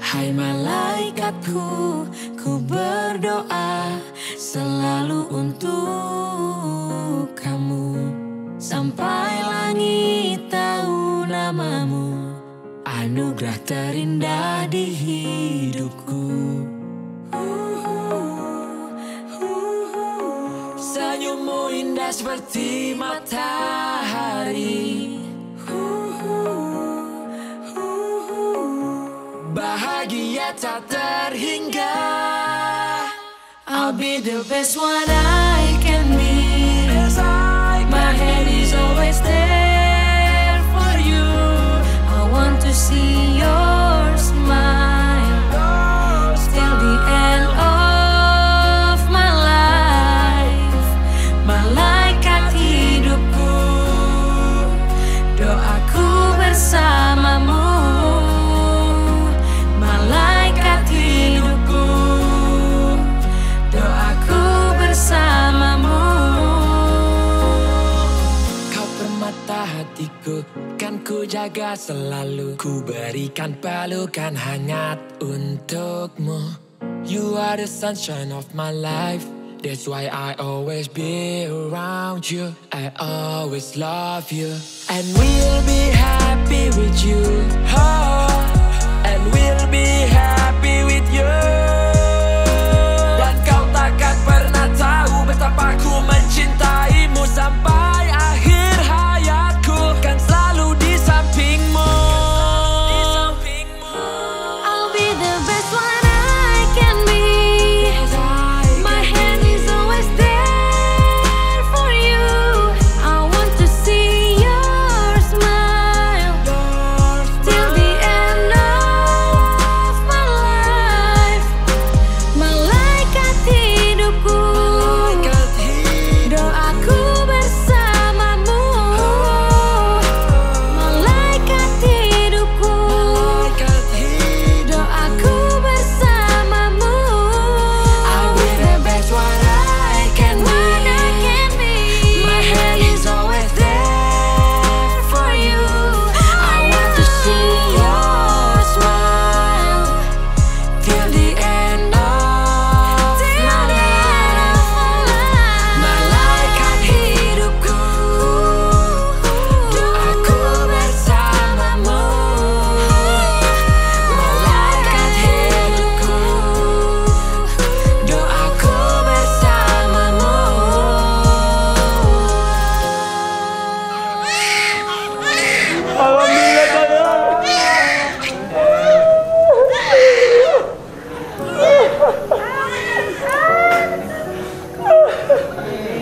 Hai malaikatku, ku berdoa selalu untuk kamu. Sampai langit tahu namamu Anugerah terindah di hidupku. Senyummu indah seperti matahari tak terhingga I'll be the best one I can be. My hand is always there for you. I want to see hatiku Kan ku jaga selalu. Ku berikan pelukan hangat untukmu. You are the sunshine of my life. That's why I always be around you. I always love you. And we'll be happy with you. Oh, And we'll